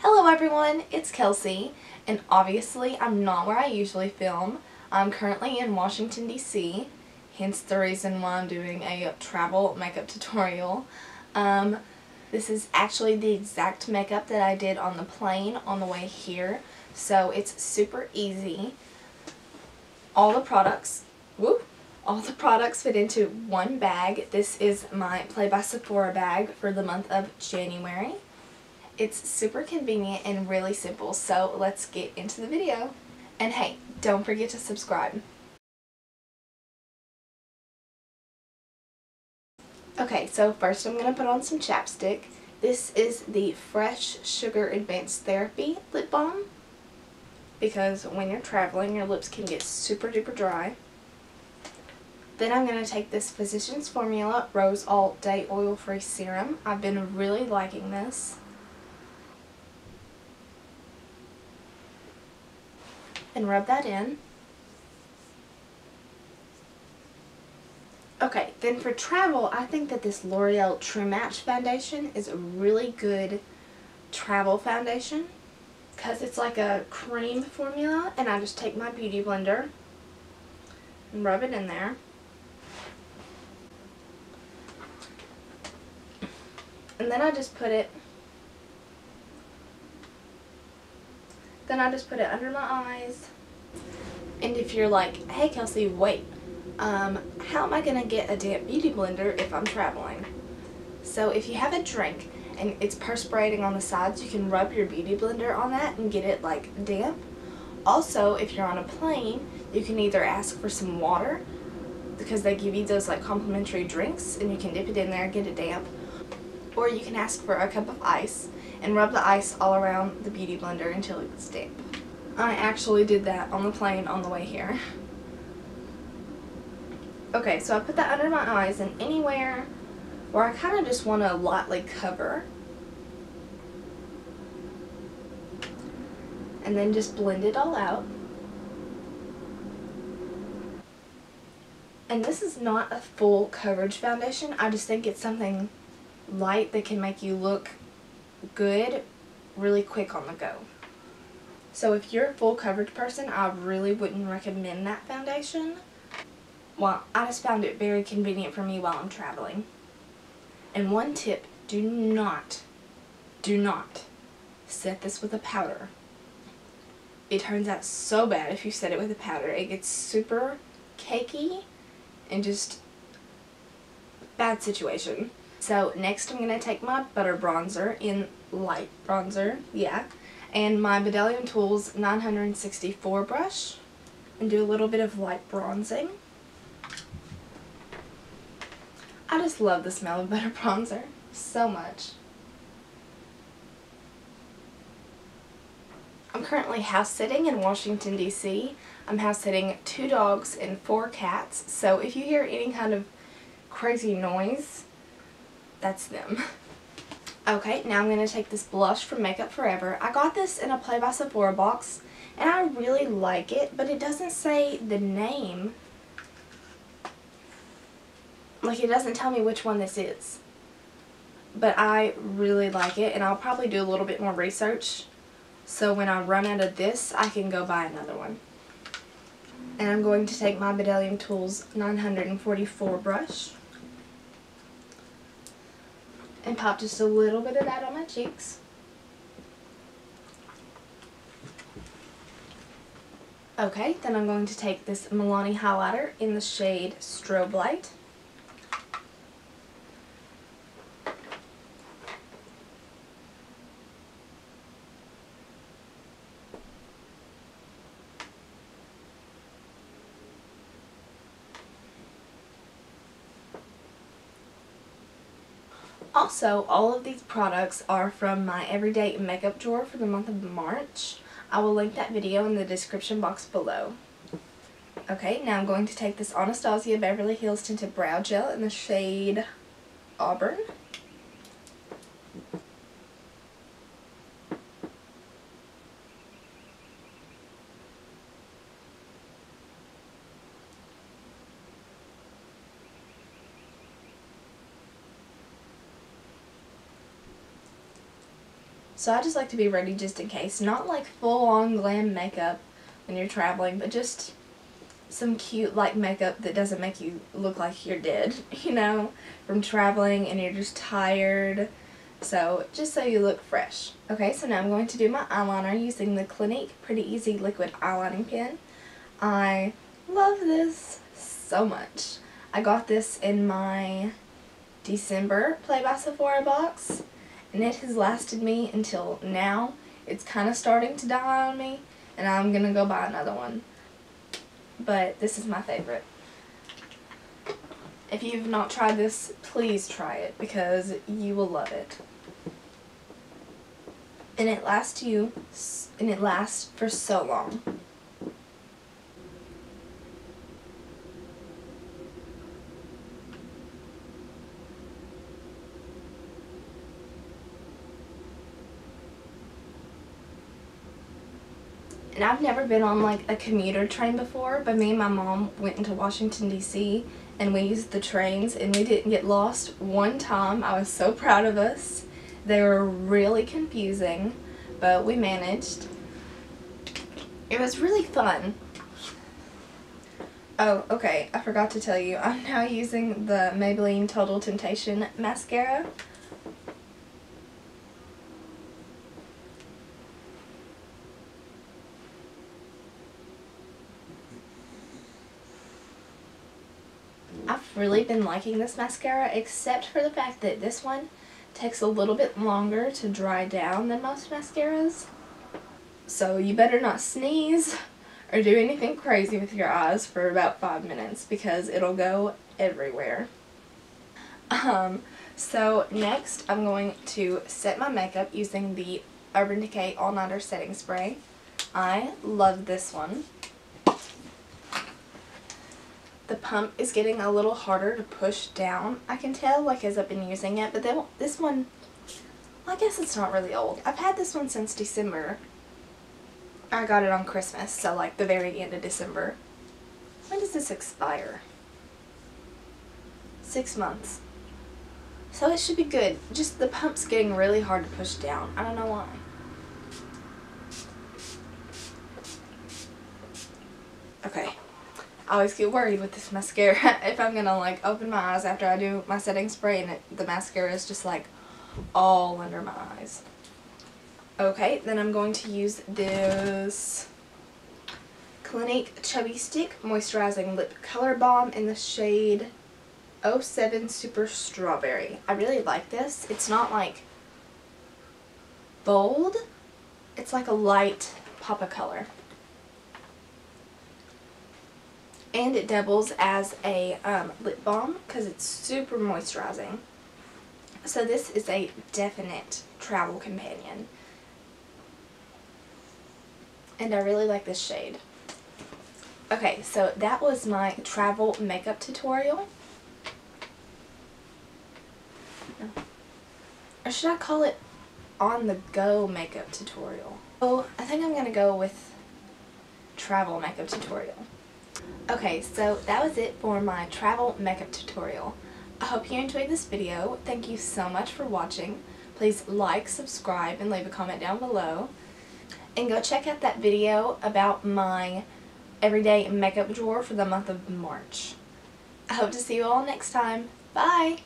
Hello everyone, it's Kelsie, and obviously I'm not where I usually film. I'm currently in Washington DC, hence the reason why I'm doing a travel makeup tutorial. Um, this is actually the exact makeup that I did on the plane on the way here, so it's super easy. All the products, whoop, all the products fit into one bag. This is my Play by Sephora bag for the month of January. It's super convenient and really simple, so let's get into the video. And hey, don't forget to subscribe. Okay, so first I'm going to put on some chapstick. This is the Fresh Sugar Advanced Therapy Lip Balm because when you're traveling your lips can get super duper dry. Then I'm going to take this Physicians Formula Rose All Day Oil Free Serum. I've been really liking this. And rub that in. Okay, then for travel, I think that this L'Oreal True Match foundation is a really good travel foundation because it's like a cream formula and I just take my beauty blender and rub it in there. And then I just put it Then I just put it under my eyes. And if you're like, hey Kelsie, wait, um, how am I going to get a damp beauty blender if I'm traveling? So if you have a drink and it's perspirating on the sides, you can rub your beauty blender on that and get it like damp. Also, if you're on a plane, you can either ask for some water because they give you those like complimentary drinks and you can dip it in there, and get it damp. Or you can ask for a cup of ice and rub the ice all around the beauty blender until it damp. I actually did that on the plane on the way here. Okay, so I put that under my eyes and anywhere where I kind of just want to lightly cover. And then just blend it all out. And this is not a full coverage foundation. I just think it's something light that can make you look good really quick on the go. So if you're a full coverage person, I really wouldn't recommend that foundation. Well, I just found it very convenient for me while I'm traveling. And one tip, do not, do not set this with a powder. It turns out so bad if you set it with a powder. It gets super cakey and just bad situation. So next I'm going to take my Butter Bronzer in Light Bronzer, yeah, and my Bdellium Tools 964 brush and do a little bit of light bronzing. I just love the smell of Butter Bronzer so much. I'm currently house sitting in Washington DC. I'm house sitting two dogs and four cats, so if you hear any kind of crazy noise, that's them. Okay, now I'm going to take this blush from Makeup Forever. I got this in a Play by Sephora box, and I really like it, but it doesn't say the name. Like, it doesn't tell me which one this is. But I really like it, and I'll probably do a little bit more research. So when I run out of this, I can go buy another one. And I'm going to take my Bdellium Tools 944 brush and pop just a little bit of that on my cheeks. Okay, then I'm going to take this Milani highlighter in the shade Strobe Light. Also, all of these products are from my everyday makeup drawer for the month of March. I will link that video in the description box below. Okay, now I'm going to take this Anastasia Beverly Hills Tinted Brow Gel in the shade Auburn. So I just like to be ready just in case. Not like full on glam makeup when you're traveling, but just some cute like makeup that doesn't make you look like you're dead, you know, from traveling and you're just tired. So just so you look fresh. Okay, so now I'm going to do my eyeliner using the Clinique Pretty Easy Liquid Eyelining Pen. I love this so much. I got this in my December Play by Sephora box and it has lasted me until now. It's kind of starting to die on me and I'm going to go buy another one. But this is my favorite. If you've not tried this, please try it because you will love it. And it lasts you, and it lasts for so long. And I've never been on like a commuter train before, but me and my mom went into Washington D.C. and we used the trains and we didn't get lost one time. I was so proud of us. They were really confusing, but we managed. It was really fun. Oh, okay, I forgot to tell you. I'm now using the Maybelline Total Temptation mascara. I've really been liking this mascara except for the fact that this one takes a little bit longer to dry down than most mascaras. So you better not sneeze or do anything crazy with your eyes for about five minutes because it'll go everywhere. Um, so next I'm going to set my makeup using the Urban Decay All Nighter Setting Spray. I love this one the pump is getting a little harder to push down. I can tell like as I've been using it, but then this one, well, I guess it's not really old. I've had this one since December. I got it on Christmas, so like the very end of December. When does this expire? Six months. So it should be good. Just the pump's getting really hard to push down. I don't know why. Okay. I always get worried with this mascara if I'm gonna like open my eyes after I do my setting spray and it, the mascara is just like all under my eyes. Okay, then I'm going to use this Clinique Chubby Stick Moisturizing Lip Color Balm in the shade 07 Super Strawberry. I really like this. It's not like bold. It's like a light pop of color. And it doubles as a um, lip balm because it's super moisturizing. So this is a definite travel companion. And I really like this shade. Okay, so that was my travel makeup tutorial. Or should I call it on the go makeup tutorial? Oh, I think I'm going to go with travel makeup tutorial. Okay, so that was it for my travel makeup tutorial. I hope you enjoyed this video. Thank you so much for watching. Please like, subscribe, and leave a comment down below. And go check out that video about my everyday makeup drawer for the month of March. I hope to see you all next time. Bye!